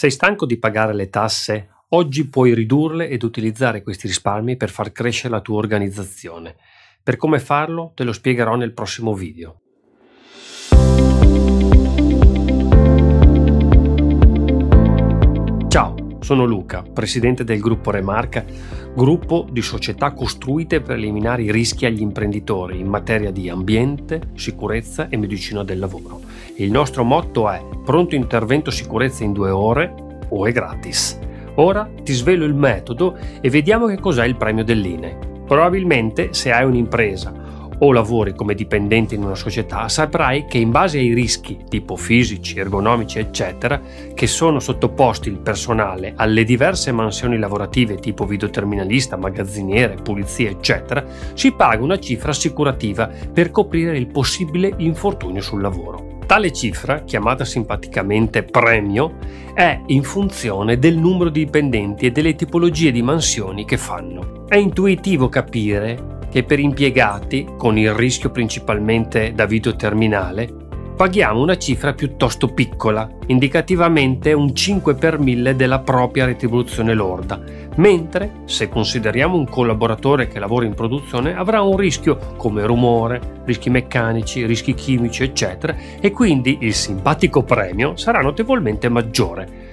Sei stanco di pagare le tasse? Oggi puoi ridurle ed utilizzare questi risparmi per far crescere la tua organizzazione. Per come farlo te lo spiegherò nel prossimo video. Sono Luca, presidente del gruppo Remarca, gruppo di società costruite per eliminare i rischi agli imprenditori in materia di ambiente, sicurezza e medicina del lavoro. Il nostro motto è pronto intervento sicurezza in due ore o è gratis. Ora ti svelo il metodo e vediamo che cos'è il premio dell'INE. Probabilmente se hai un'impresa o lavori come dipendente in una società, saprai che in base ai rischi, tipo fisici, ergonomici, eccetera, che sono sottoposti il personale alle diverse mansioni lavorative tipo videoterminalista, magazziniere, pulizia, eccetera, si paga una cifra assicurativa per coprire il possibile infortunio sul lavoro. Tale cifra, chiamata simpaticamente premio, è in funzione del numero di dipendenti e delle tipologie di mansioni che fanno. È intuitivo capire che per impiegati, con il rischio principalmente da video terminale, paghiamo una cifra piuttosto piccola, indicativamente un 5 per 1000 della propria retribuzione lorda, mentre se consideriamo un collaboratore che lavora in produzione avrà un rischio come rumore, rischi meccanici, rischi chimici, eccetera, e quindi il simpatico premio sarà notevolmente maggiore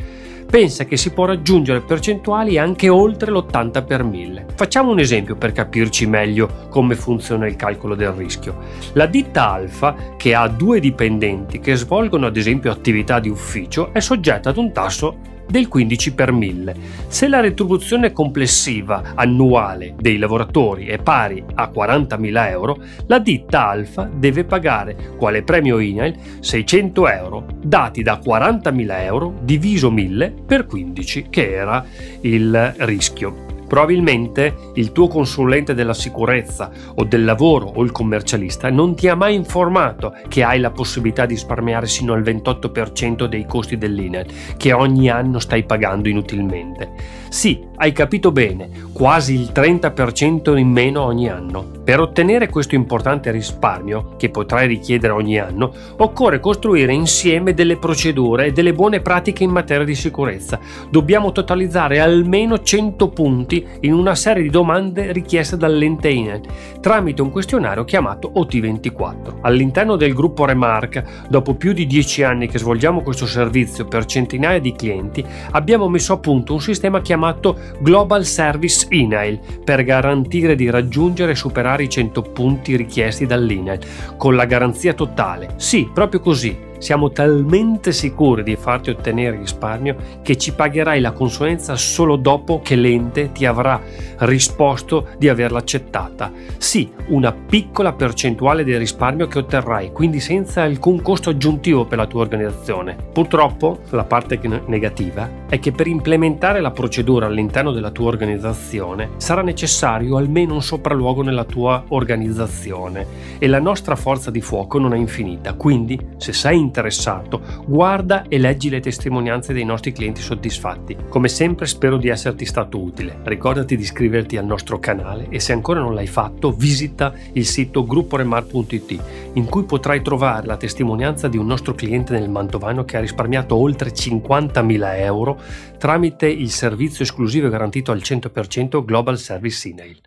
pensa che si può raggiungere percentuali anche oltre l'80 per 1000. Facciamo un esempio per capirci meglio come funziona il calcolo del rischio. La ditta Alfa, che ha due dipendenti che svolgono ad esempio attività di ufficio, è soggetta ad un tasso del 15 per 1000. Se la retribuzione complessiva annuale dei lavoratori è pari a 40.000 euro, la ditta Alfa deve pagare quale premio INAIL 600 euro dati da 40.000 euro diviso 1000 per 15 che era il rischio. Probabilmente il tuo consulente della sicurezza o del lavoro o il commercialista non ti ha mai informato che hai la possibilità di risparmiare sino al 28% dei costi dell'INEL che ogni anno stai pagando inutilmente. Sì, hai capito bene, quasi il 30% in meno ogni anno. Per ottenere questo importante risparmio, che potrai richiedere ogni anno, occorre costruire insieme delle procedure e delle buone pratiche in materia di sicurezza. Dobbiamo totalizzare almeno 100 punti in una serie di domande richieste dall'ente INEL tramite un questionario chiamato OT24. All'interno del gruppo Remark, dopo più di 10 anni che svolgiamo questo servizio per centinaia di clienti, abbiamo messo a punto un sistema chiamato Global Service INAIL per garantire di raggiungere e superare i 100 punti richiesti dall'INAIL con la garanzia totale. Sì, proprio così siamo talmente sicuri di farti ottenere risparmio che ci pagherai la consulenza solo dopo che l'ente ti avrà risposto di averla accettata. Sì, una piccola percentuale del risparmio che otterrai, quindi senza alcun costo aggiuntivo per la tua organizzazione. Purtroppo, la parte negativa è che per implementare la procedura all'interno della tua organizzazione sarà necessario almeno un sopralluogo nella tua organizzazione e la nostra forza di fuoco non è infinita, quindi se sei interessato, guarda e leggi le testimonianze dei nostri clienti soddisfatti. Come sempre spero di esserti stato utile. Ricordati di iscriverti al nostro canale e se ancora non l'hai fatto visita il sito grupporemar.it in cui potrai trovare la testimonianza di un nostro cliente nel Mantovano che ha risparmiato oltre 50.000 euro tramite il servizio esclusivo garantito al 100% Global Service Email.